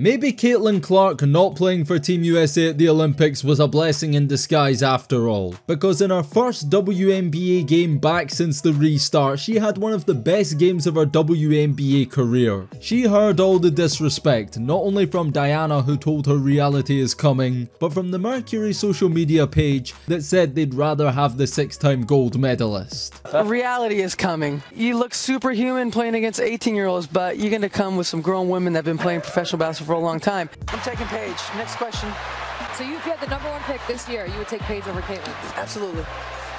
Maybe Caitlin Clark not playing for Team USA at the Olympics was a blessing in disguise after all, because in her first WNBA game back since the restart, she had one of the best games of her WNBA career. She heard all the disrespect, not only from Diana who told her reality is coming, but from the Mercury social media page that said they'd rather have the six-time gold medalist. Reality is coming. You look superhuman playing against 18 year olds, but you're going to come with some grown women that have been playing professional basketball for a long time. I'm taking Paige. Next question. So if you had the number one pick this year, you would take Paige over Caitlin? Absolutely.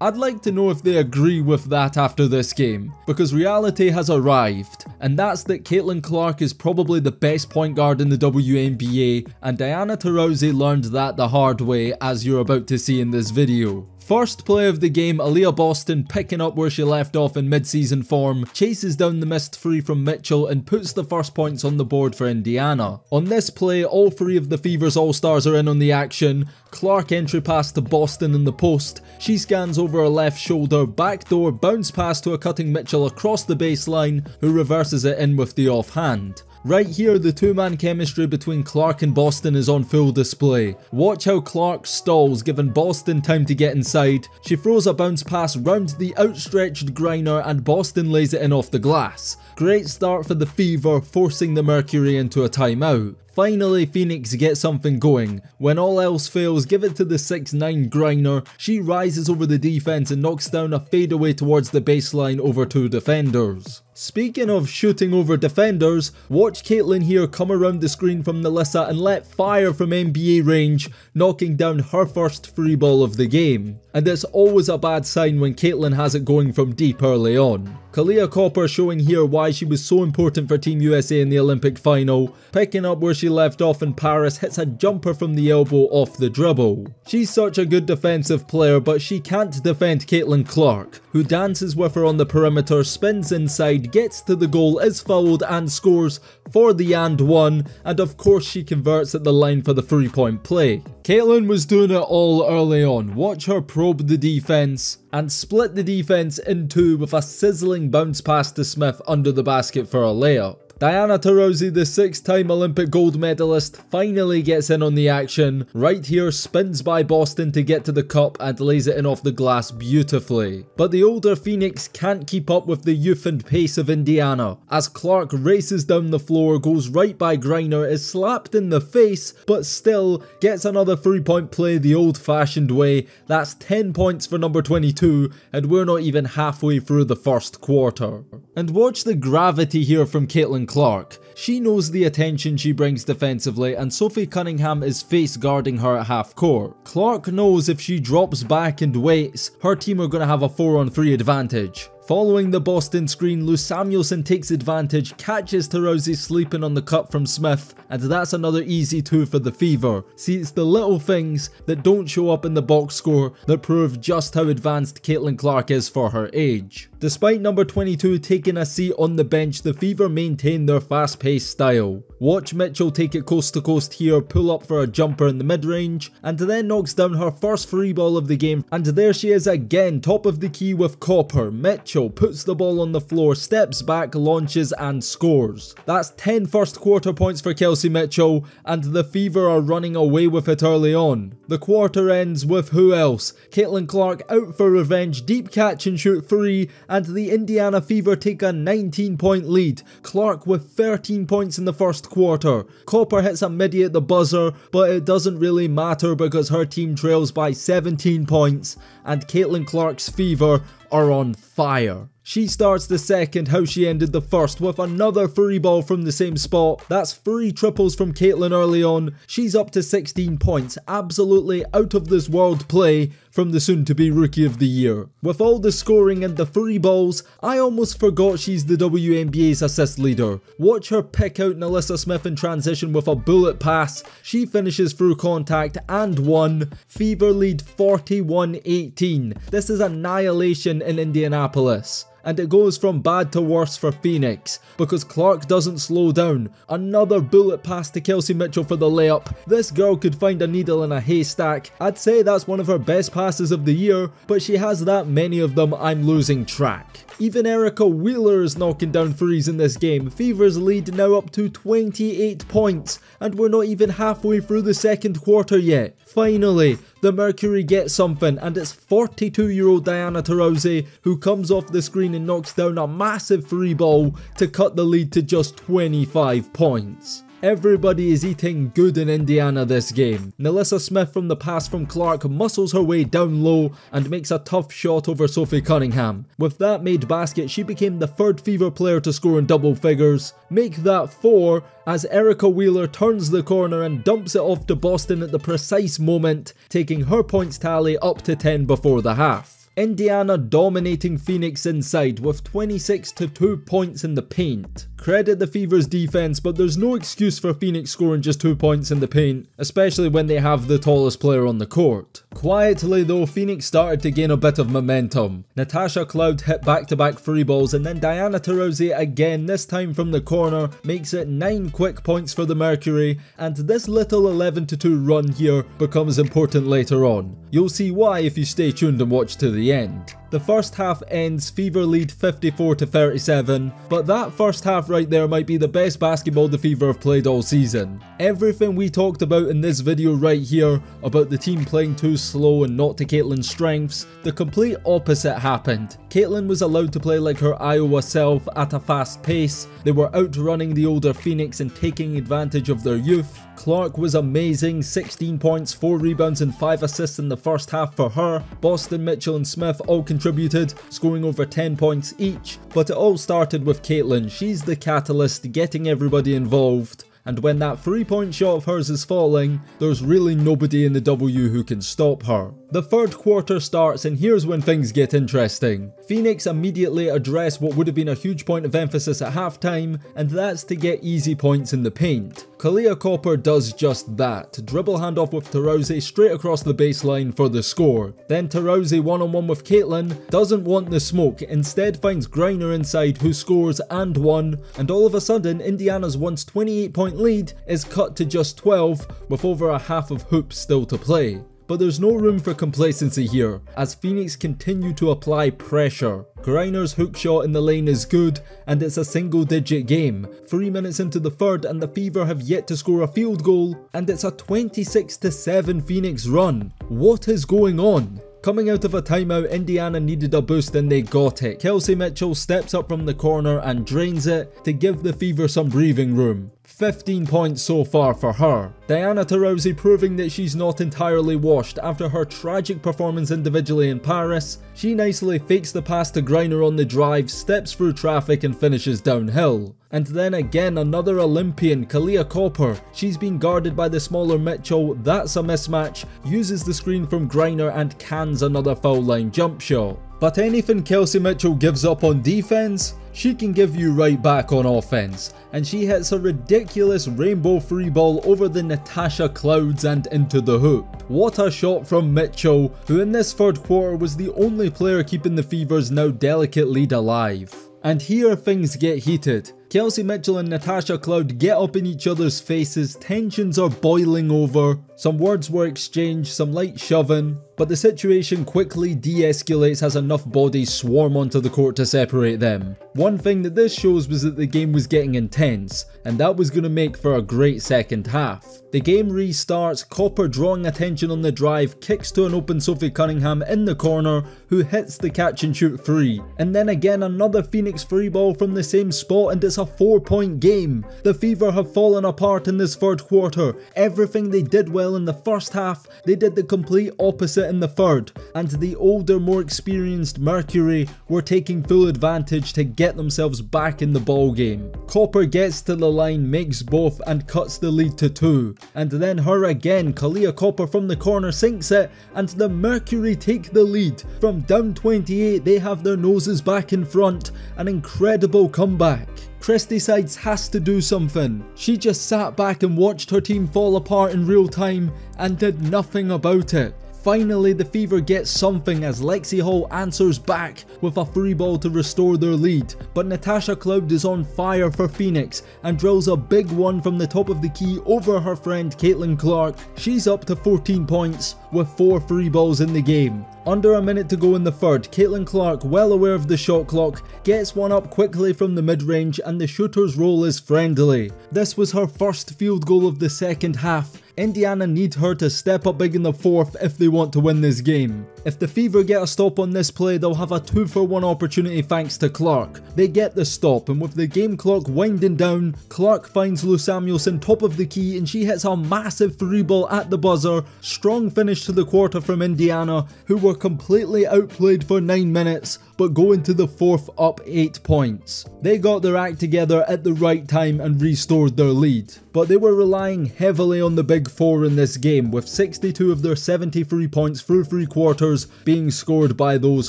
I'd like to know if they agree with that after this game, because reality has arrived, and that's that Caitlin Clark is probably the best point guard in the WNBA, and Diana Taurasi learned that the hard way as you're about to see in this video. First play of the game, Aliyah Boston picking up where she left off in mid-season form, chases down the missed free from Mitchell and puts the first points on the board for Indiana. On this play, all three of the Fever's All-Stars are in on the action. Clark entry pass to Boston in the post. She scans over her left shoulder, backdoor bounce pass to a cutting Mitchell across the baseline, who reverses it in with the offhand. Right here, the two-man chemistry between Clark and Boston is on full display. Watch how Clark stalls, giving Boston time to get inside. She throws a bounce pass round the outstretched Griner and Boston lays it in off the glass. Great start for the Fever, forcing the Mercury into a timeout. Finally, Phoenix gets something going. When all else fails, give it to the 6'9 Griner. She rises over the defense and knocks down a fadeaway towards the baseline over two defenders. Speaking of shooting over defenders, watch Caitlin here come around the screen from NaLyssa and let fire from NBA range, knocking down her first free ball of the game. And it's always a bad sign when Caitlin has it going from deep early on. Kahleah Copper showing here why she was so important for Team USA in the Olympic final, picking up where she left off in Paris hits a jumper from the elbow off the dribble. She's such a good defensive player but she can't defend Caitlin Clark, who dances with her on the perimeter, spins inside, gets to the goal, is fouled and scores for the and one, and of course she converts at the line for the three point play. Caitlin was doing it all early on, watch her probe the defense, and split the defense in two with a sizzling bounce pass to Smith under the basket for a layup. Diana Taurasi, the six-time Olympic gold medalist, finally gets in on the action. Right here, spins by Boston to get to the cup and lays it in off the glass beautifully. But the older Phoenix can't keep up with the youth and pace of Indiana. As Clark races down the floor, goes right by Griner, is slapped in the face, but still gets another three-point play the old-fashioned way. That's 10 points for number 22, and we're not even halfway through the first quarter. And watch the gravity here from Caitlin Clark. She knows the attention she brings defensively and Sophie Cunningham is face guarding her at half court. Clark knows if she drops back and waits, her team are going to have a 4 on 3 advantage. Following the Boston screen, Lou Samuelson takes advantage, catches Taurasi sleeping on the cut from Smith, and that's another easy two for the Fever. See, it's the little things that don't show up in the box score that prove just how advanced Caitlin Clark is for her age. Despite number 22 taking a seat on the bench, the Fever maintain their style. Watch Mitchell take it coast to coast here, pull up for a jumper in the mid-range, and then knocks down her first free ball of the game, and there she is again, top of the key with Copper. Mitchell puts the ball on the floor, steps back, launches, and scores. That's 10 first quarter points for Kelsey Mitchell, and the Fever are running away with it early on. The quarter ends with who else? Caitlin Clark out for revenge, deep catch and shoot three, and the Indiana Fever take a 19 point lead. Clark with 13 points in the first quarter. Copper hits a midi at the buzzer, but it doesn't really matter because her team trails by 17 points, and Caitlin Clark's Fever are on fire. She starts the second how she ended the first with another free ball from the same spot. That's three triples from Caitlin early on. She's up to 16 points, absolutely out of this world play from the soon to be rookie of the year. With all the scoring and the free balls, I almost forgot she's the WNBA's assist leader. Watch her pick out NaLyssa Smith in transition with a bullet pass. She finishes through contact and one. Fever lead 41-18. This is annihilation in Indianapolis. and it goes from bad to worse for Phoenix because Clark doesn't slow down. Another bullet pass to Kelsey Mitchell for the layup. This girl could find a needle in a haystack. I'd say that's one of her best passes of the year, but she has that many of them I'm losing track. Even Erica Wheeler is knocking down threes in this game. Fever's lead now up to 28 points, and we're not even halfway through the second quarter yet. Finally, the Mercury gets something, and it's 42 year old Diana Taurasi who comes off the screen and knocks down a massive free ball to cut the lead to just 25 points. Everybody is eating good in Indiana this game. NaLyssa Smith from the pass from Clark muscles her way down low and makes a tough shot over Sophie Cunningham. With that made basket, she became the third Fever player to score in double figures. Make that four as Erica Wheeler turns the corner and dumps it off to Boston at the precise moment, taking her points tally up to 10 before the half. Indiana dominating Phoenix inside with 26 to 2 points in the paint. Credit the Fever's defense, but there's no excuse for Phoenix scoring just 2 points in the paint, especially when they have the tallest player on the court. Quietly though, Phoenix started to gain a bit of momentum. Natasha Cloud hit back-to-back -back free balls and then Diana Taurasi again, this time from the corner, makes it 9 quick points for the Mercury, and this little 11-2 run here becomes important later on. You'll see why if you stay tuned and watch to the end. The first half ends Fever lead 54 to 37, but that first half right there might be the best basketball the Fever have played all season. Everything we talked about in this video right here about the team playing too slow and not to Caitlin's strengths, the complete opposite happened. Caitlin was allowed to play like her Iowa self at a fast pace, they were outrunning the older Phoenix and taking advantage of their youth. Clark was amazing, 16 points, 4 rebounds and 5 assists in the first half for her. Boston, Mitchell and Smith all contributed, scoring over 10 points each. But it all started with Caitlin, she's the catalyst getting everybody involved and when that three point shot of hers is falling, there's really nobody in the W who can stop her. The third quarter starts and here's when things get interesting. Phoenix immediately address what would have been a huge point of emphasis at halftime, and that's to get easy points in the paint. Kahleah Copper does just that, dribble handoff with Taurasi straight across the baseline for the score. Then Taurasi one-on-one with Caitlin doesn't want the smoke, instead finds Griner inside who scores and one, and all of a sudden Indiana's once 28 point lead is cut to just 12 with over a half of hoops still to play. But there's no room for complacency here, as Phoenix continue to apply pressure. Griner's hook shot in the lane is good, and it's a single digit game. 3 minutes into the third and the Fever have yet to score a field goal, and it's a 26 7 Phoenix run. What is going on? Coming out of a timeout, Indiana needed a boost and they got it. Kelsey Mitchell steps up from the corner and drains it to give the Fever some breathing room. 15 points so far for her. Diana Taurasi proving that she's not entirely washed after her tragic performance individually in Paris. She nicely fakes the pass to Griner on the drive, steps through traffic and finishes downhill. And then again another Olympian, Kahleah Copper. She's been guarded by the smaller Mitchell, that's a mismatch, uses the screen from Griner and cans another foul line jump shot. But anything Kelsey Mitchell gives up on defense, she can give you right back on offense, and she hits a ridiculous rainbow free ball over the Natasha clouds and into the hoop. What a shot from Mitchell, who in this third quarter was the only player keeping the Fever's now delicate lead alive. And here things get heated. Kelsey Mitchell and Natasha Cloud get up in each other's faces, tensions are boiling over, some words were exchanged, some light shoving, but the situation quickly de-escalates as enough bodies swarm onto the court to separate them. One thing that this shows was that the game was getting intense, and that was going to make for a great second half. The game restarts, Copper drawing attention on the drive, kicks to an open Sophie Cunningham in the corner, who hits the catch and shoot free. And then again another Phoenix free ball from the same spot and it's a 4 point game. The Fever have fallen apart in this third quarter. Everything they did well in the first half, they did the complete opposite in the third. And the older, more experienced Mercury were taking full advantage to get themselves back in the ball game. Copper gets to the line, makes both and cuts the lead to 2. And then her again, Kahleah Copper from the corner sinks it and the Mercury take the lead. From down 28 they have their noses back in front, an incredible comeback. Christie Sides has to do something. She just sat back and watched her team fall apart in real time and did nothing about it. Finally, the Fever gets something as Lexie Hull answers back with a free ball to restore their lead, but Natasha Cloud is on fire for Phoenix and drills a big one from the top of the key over her friend Caitlin Clark. She's up to 14 points with 4 free balls in the game. Under a minute to go in the third, Caitlin Clark, well aware of the shot clock, gets one up quickly from the mid-range and the shooter's roll is friendly. This was her first field goal of the second half Indiana need her to step up big in the fourth if they want to win this game. If the Fever get a stop on this play, they'll have a 2 for 1 opportunity thanks to Clark. They get the stop, and with the game clock winding down, Clark finds Lou Samuelson top of the key and she hits a massive three ball at the buzzer. Strong finish to the quarter from Indiana, who were completely outplayed for 9 minutes, but going to the fourth up 8 points. They got their act together at the right time and restored their lead. But they were relying heavily on the big four in this game, with 62 of their 73 points through three quarters being scored by those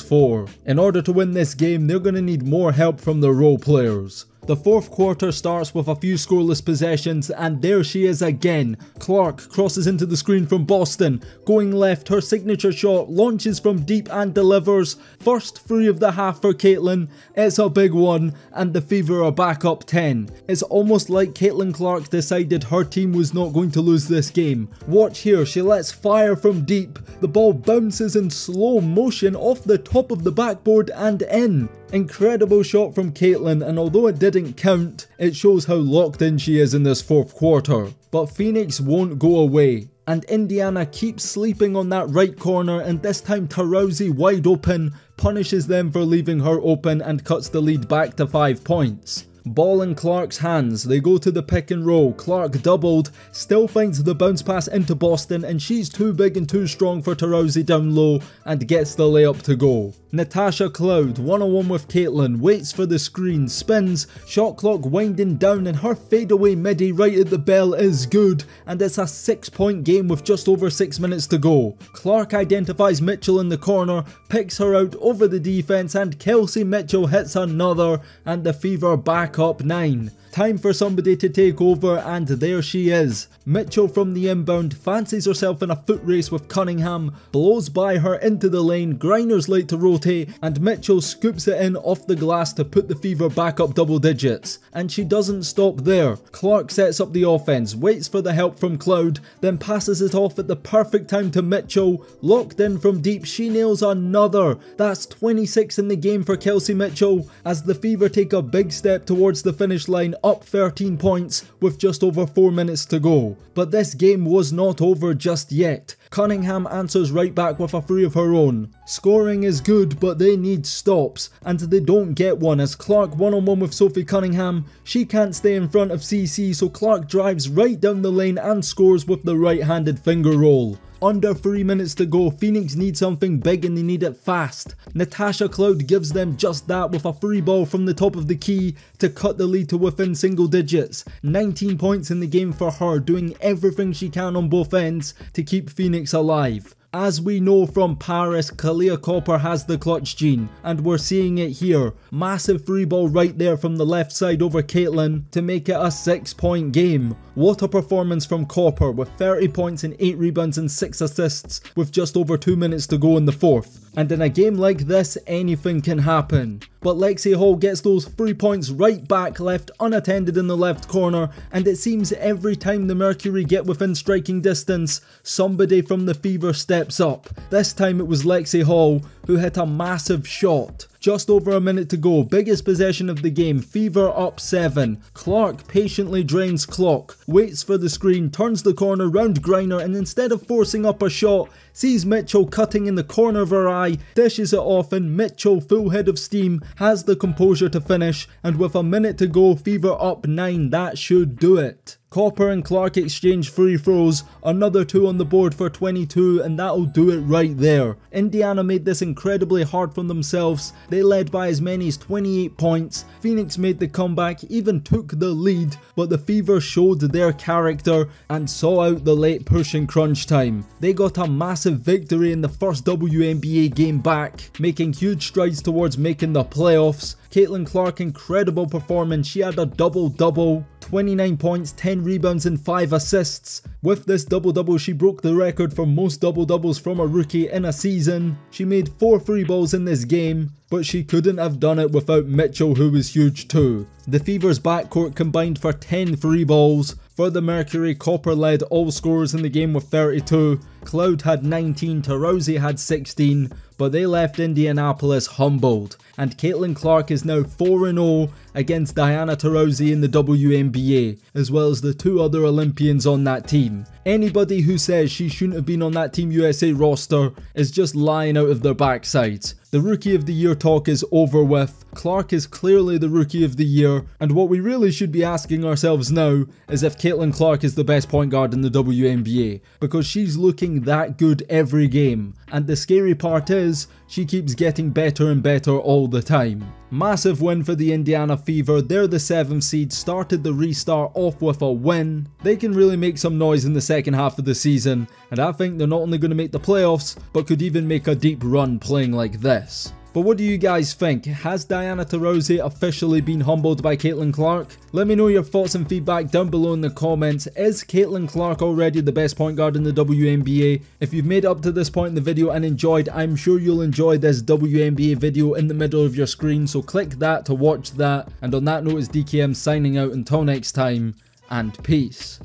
four. In order to win this game, they're going to need more help from their role players. The fourth quarter starts with a few scoreless possessions and there she is again. Clark crosses into the screen from Boston. Going left, her signature shot launches from deep and delivers. First free of the half for Caitlin. It's a big one and the Fever are back up 10. It's almost like Caitlin Clark decided her team was not going to lose this game. Watch here, she lets fire from deep. The ball bounces in slow motion off the top of the backboard and in. Incredible shot from Caitlin and although it didn't count, it shows how locked in she is in this fourth quarter. But Phoenix won't go away and Indiana keeps sleeping on that right corner and this time Taurasi wide open punishes them for leaving her open and cuts the lead back to 5 points. Ball in Clark's hands, they go to the pick and roll, Clark doubled, still finds the bounce pass into Boston and she's too big and too strong for Taurasi down low and gets the layup to go. Natasha Cloud, one-on-one with Caitlin, waits for the screen, spins, shot clock winding down and her fadeaway midi right at the bell is good and it's a 6 point game with just over 6 minutes to go. Clark identifies Mitchell in the corner, picks her out over the defense and Kelsey Mitchell hits another and the Fever back up 9. Time for somebody to take over and there she is. Mitchell from the inbound fancies herself in a foot race with Cunningham, blows by her into the lane, Griner's late to rotate and Mitchell scoops it in off the glass to put the Fever back up double digits. And she doesn't stop there. Clark sets up the offense, waits for the help from Cloud, then passes it off at the perfect time to Mitchell. Locked in from deep, she nails another. That's 26 in the game for Kelsey Mitchell as the Fever take a big step towards the finish line up 13 points with just over 4 minutes to go. But this game was not over just yet. Cunningham answers right back with a free of her own. Scoring is good but they need stops and they don't get one as Clark one on one with Sophie Cunningham. She can't stay in front of CC so Clark drives right down the lane and scores with the right handed finger roll. Under 3 minutes to go, Phoenix need something big and they need it fast. Natasha Cloud gives them just that with a free ball from the top of the key to cut the lead to within single digits. 19 points in the game for her, doing everything she can on both ends to keep Phoenix alive. As we know from Paris, Kahleah Copper has the clutch gene, and we're seeing it here. Massive free ball right there from the left side over Caitlin to make it a 6 point game. What a performance from Copper with 30 points and 8 rebounds and 6 assists with just over 2 minutes to go in the fourth. And in a game like this, anything can happen. But Lexie Hull gets those 3 points right back left unattended in the left corner and it seems every time the Mercury get within striking distance, somebody from the Fever steps up. This time it was Lexie Hull who hit a massive shot. Just over a minute to go, biggest possession of the game, Fever up 7. Clark patiently drains clock, waits for the screen, turns the corner round Griner and instead of forcing up a shot, sees Mitchell cutting in the corner of her eye, dishes it off and Mitchell, full head of steam, has the composure to finish and with a minute to go, Fever up 9, that should do it. Copper and Clark exchange free throws, another two on the board for 22 and that'll do it right there. Indiana made this incredibly hard for themselves, they led by as many as 28 points, Phoenix made the comeback, even took the lead, but the Fever showed their character and saw out the late push in crunch time. They got a massive victory in the first WNBA game back, making huge strides towards making the playoffs. Caitlin Clark incredible performance, she had a double double, 29 points, 10 rebounds and 5 assists. With this double-double, she broke the record for most double-doubles from a rookie in a season. She made 4 free balls in this game, but she couldn't have done it without Mitchell who was huge too. The Fever's backcourt combined for 10 free balls. For the Mercury, Copper led all scorers in the game with 32, Cloud had 19, Taurasi had 16, but they left Indianapolis humbled. And Caitlin Clark is now 4-0 against Diana Taurasi in the WNBA, as well as the two other Olympians on that team. Anybody who says she shouldn't have been on that Team USA roster is just lying out of their backsides. The Rookie of the Year talk is over with, Clark is clearly the Rookie of the Year, and what we really should be asking ourselves now is if Caitlin Clark is the best point guard in the WNBA, because she's looking that good every game, and the scary part is, she keeps getting better and better all the time. Massive win for the Indiana Fever, they're the 7th seed, started the restart off with a win. They can really make some noise in the second half of the season, and I think they're not only going to make the playoffs, but could even make a deep run playing like this. But what do you guys think? Has Diana Taurasi officially been humbled by Caitlin Clark? Let me know your thoughts and feedback down below in the comments. Is Caitlin Clark already the best point guard in the WNBA? If you've made up to this point in the video and enjoyed, I'm sure you'll enjoy this WNBA video in the middle of your screen, so click that to watch that. And on that note, it's DKM signing out until next time, and peace.